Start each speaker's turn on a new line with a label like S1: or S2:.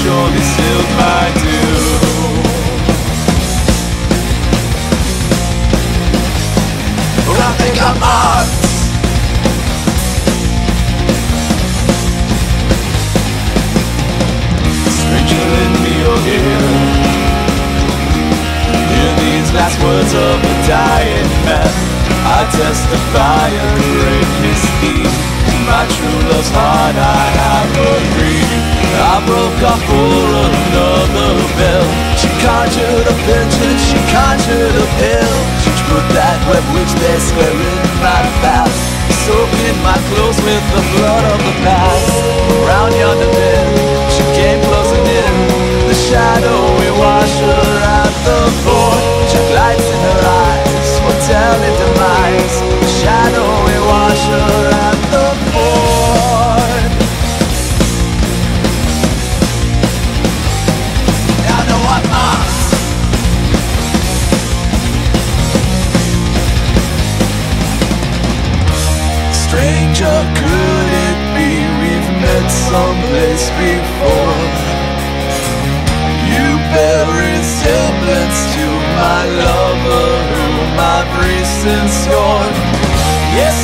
S1: surely sealed my doom. Well, I think I'm marked. Stranger in me, you're here. Hear these last words of a dying man. I testify a great misdeed. My true love's heart I have broke off for another bell. She conjured a vengeance, she conjured a pill. She put that web which they square in my path. Soaking my clothes with the blood of the past. Around yonder bend, she came closing in. The shadow we wash her at the ford. Check lights in her eyes, foretelling demise. Could it be we've met someplace before? You bear resemblance to my lover whom I've recent scorned. Yes,